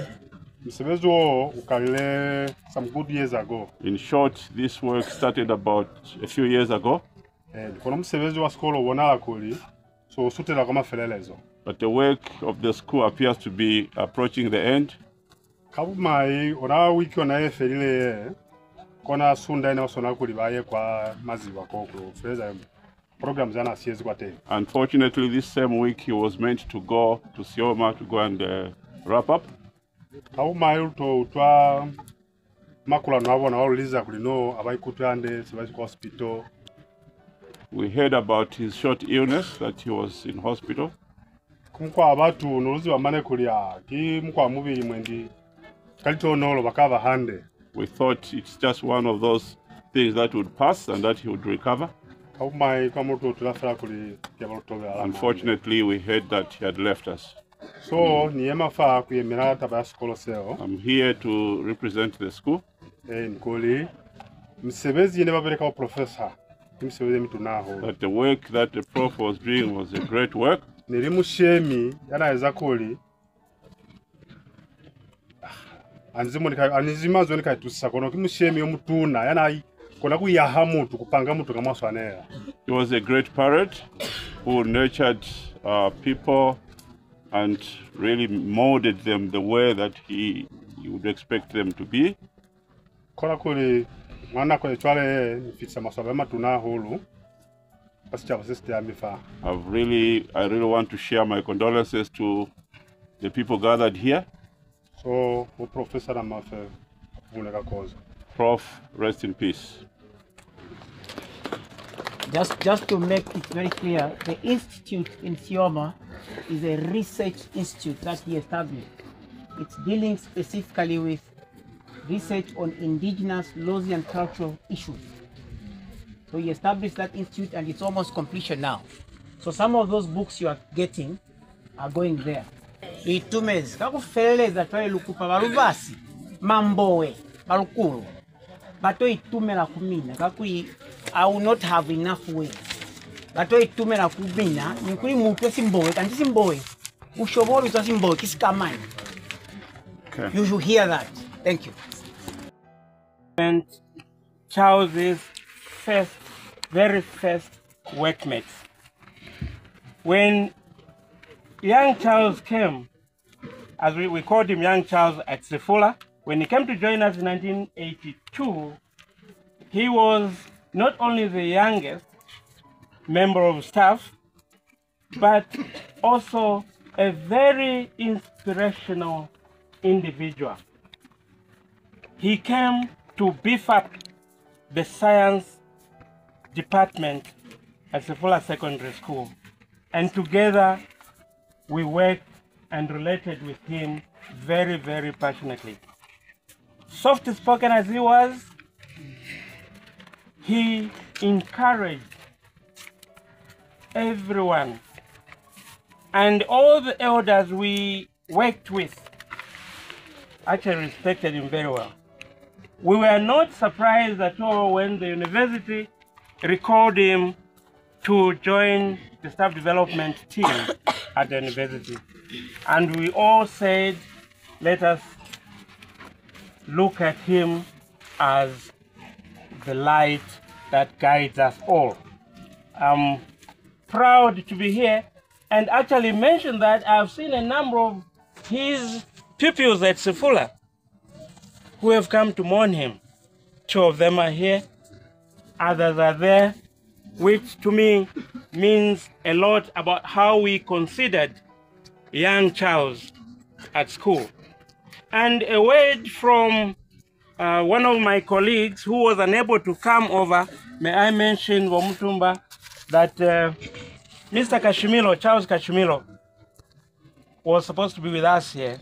msebenzi wo ukalile some good years ago In short, this work started about a few years ago, eh kono msebenzi wa skolo kuli so usutela kwa mafelelezo but the work of the school appears to be approaching the end. Kabumayi ona wiki ona efelile kona sunda ene kuli baye kwa maziwa koko feza program zana siezi kwa te Unfortunately, this same week he was meant to go to Sioma to go and uh, wrap up. kabumayi luto utwa makulano abona waluliza kulino abaikutande sibazi kwa hospital We heard about his short illness that he was in hospital. kumukwa abatu noluzi bamane kulia ki mukwa mubili mwendi We thought it's just one of those things that would pass and that he would recover. kabumayi kamutu tulafera kuli kyabalutobera Unfortunately, we heard that he had left us. so niyema fa kuyemera taba ya sikolo seo I'm here to represent the school. eh nkoli msebezi yene babereka professor imsebezi mitunaho That the work that the prof was doing was a great work. Yanaweza kuli anizimazo nikaitusisa kono kimushemi yomutuna yana kona kuyaha mutu kupanga mutu kamwaswanera He was a great parrot who nurtured uh, people and really molded them the way that he, he would expect them to be. kola kuli mwana kwe chwale nifitisa maswaba matuna hulu basi chabo sisi ya I've really, I really want to share my condolences to the people gathered here. So uprofesa na mafe vuneka koza Prof, rest in peace. Just, just to make it very clear, the institute in Sioma is a research institute that he established. It's dealing specifically with research on indigenous laws and cultural issues. So he established that institute and it's almost completion now. So some of those books you are getting are going there. Itumezi kakufeleleza twale lukupa baluvasi mambowe balukulu batoitumela kumina kakui i will not have enough words. Batoitumela kumina nikuli mutu esimbowe kanti simbowe ushobola utwa simbowe kisikamani you should hear that. Thank you. And Charles's first, very first workmates. When young Charles came, as we, we called him young Charles at Sefula, when he came to join us in 1982, he was not only the youngest member of staff, but also a very inspirational individual. He came to beef up the science department at Sefula Secondary School. And together we worked and related with him very, very passionately. Soft spoken as he was, he encouraged everyone and all the elders we worked with actually respected him very well. We were not surprised at all when the university recalled him to join the staff development team at the university. And we all said, let us look at him as the light that guides us all. I'm proud to be here and actually mention that I've seen a number of his pupils at Sefula who have come to mourn him. Two of them are here, others are there, which to me means a lot about how we considered young Charles at school. And a word from uh, one of my colleagues who was unable to come over, may I mention Womutumba, that uh, Mr. Kashimilo, Charles Kashimilo, was supposed to be with us here,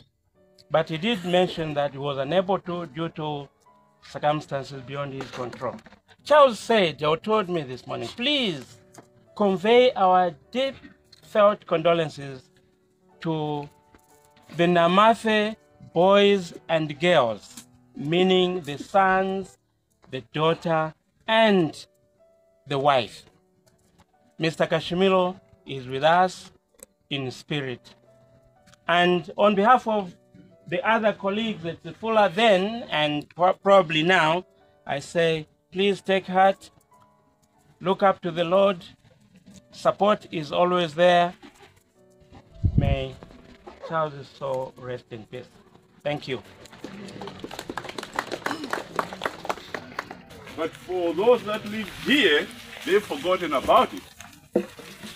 but he did mention that he was unable to due to circumstances beyond his control. Charles said, or told me this morning, please convey our deep felt condolences to the Namafe boys and girls, meaning the sons, the daughter, and the wife. Mr. Kashimiro is with us in spirit. And on behalf of the other colleagues at Sefula then and probably now, I say, please take heart, look up to the Lord. Support is always there. May Charles' soul rest in peace. Thank you. But for those that live here, they've forgotten about it.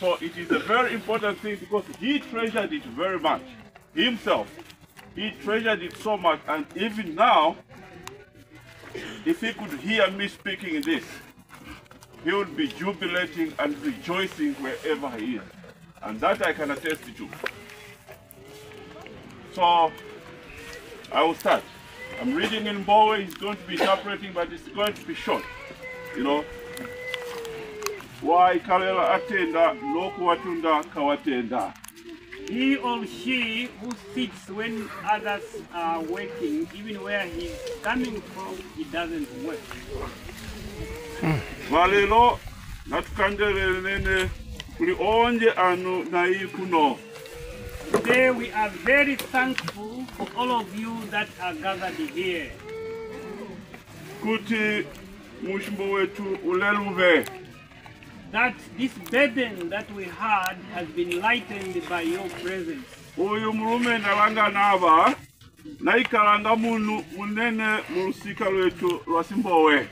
So it is a very important thing because he treasured it very much himself. He treasured it so much, and even now, if he could hear me speaking this, he would be jubilating and rejoicing wherever he is. And that I can attest to. So I will start. I'm reading in Bowe, he's going to be interpreting, but it's going to be short. You know. Waikalela atenda nokuwatunda kawatenda. He or she who sits when others are working, even where he's coming from, he doesn't work. Hmm. Valelo natukandelele nene kuli onje anu nai kuno. Today we are very thankful for all of you that are gathered here. Kuti mushimbo wetu uleluve. That this burden that we had has been lightened by your presence. Uyu mulume nalanga nava naikalanga munu munene mulusika lwetu lwa Simbowe.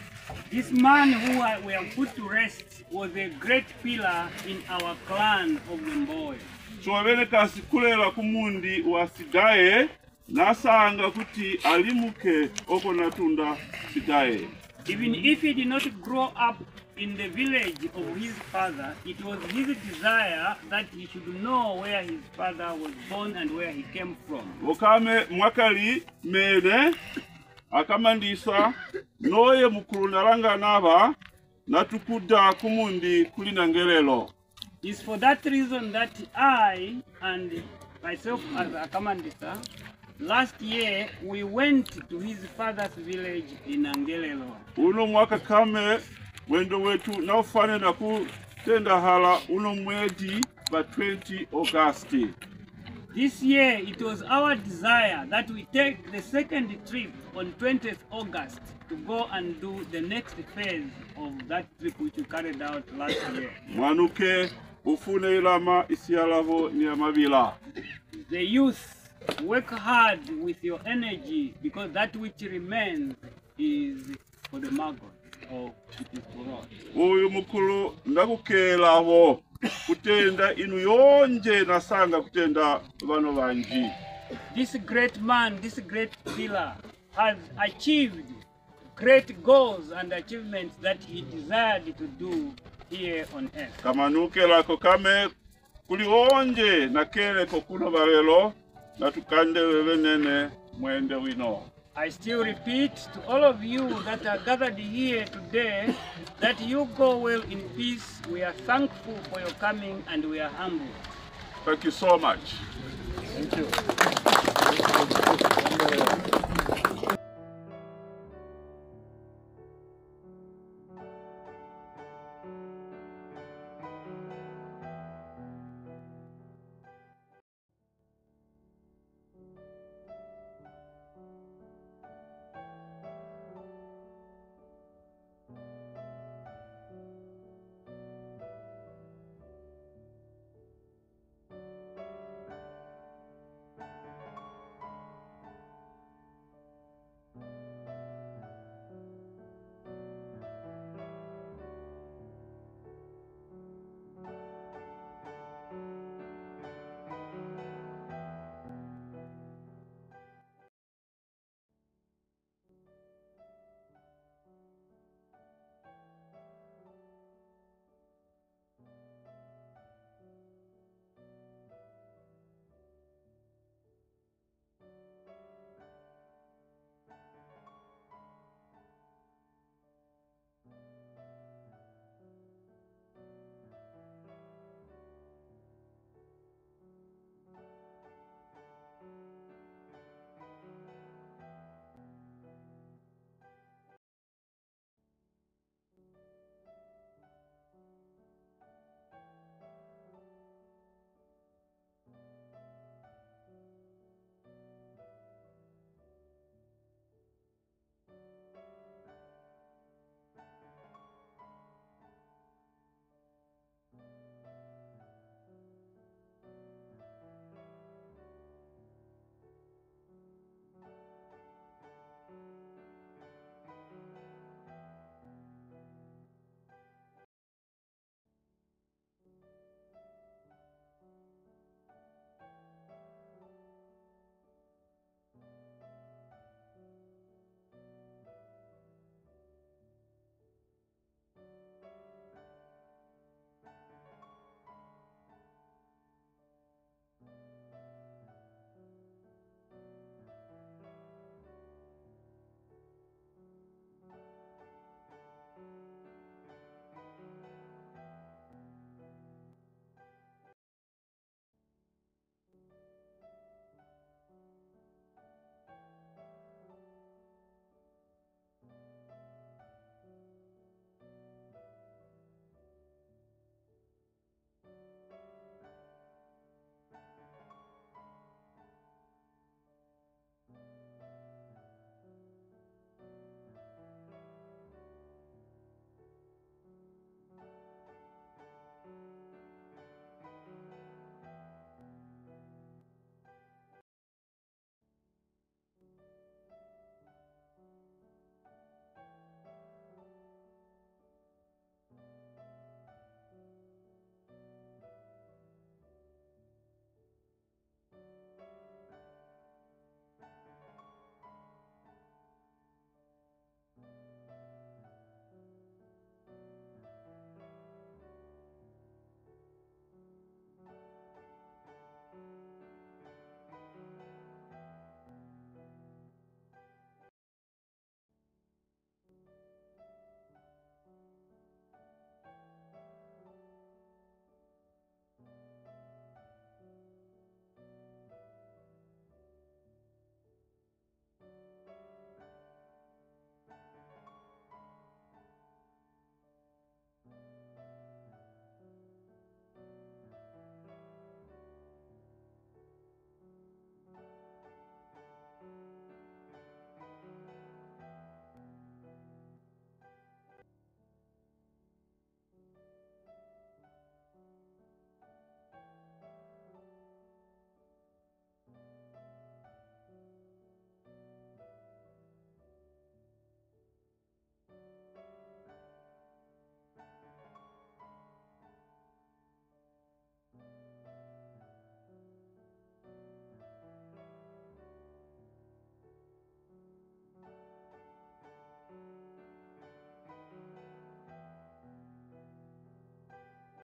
This man who we have put to rest was a great pillar in our clan of Mbowe. Chiwavene kasi kulela kumundi wa Sidaye nasanga kuti alimuke oko natunda Sidaye. Even if he did not grow up in the village of his father, it was his desire that he should know where his father was born and where he came from. Okame mwakali mene akamandisa noye mukulu nalanga nava natukudda kumundi kulina ngelelo It's for that reason that I and myself as a commander last year we went to his father's village in Angelelo. uno mwaka kame wendo wetu naofane na kutenda hala uno mwedi ba 20 Augasti This year it was our desire that we take the second trip on 20th August to go and do the next phase of that trip which we carried out last year. mwanuke ufune ilama isialavo ni amabila The youth work hard with your energy because that which remains is for the maggot or it is for us. uyu mukulu ndakukelavo kutenda inu yonje nasanga kutenda vano vanji This great man, this great pillar has achieved great goals and achievements that he desired to do here on earth. kamanukelako kame kuli onje nakeleko kuno valelo natukande venene mwende wino I still repeat to all of you that are gathered here today that you go well in peace. We are thankful for your coming and we are humble. thank you so much Thank you.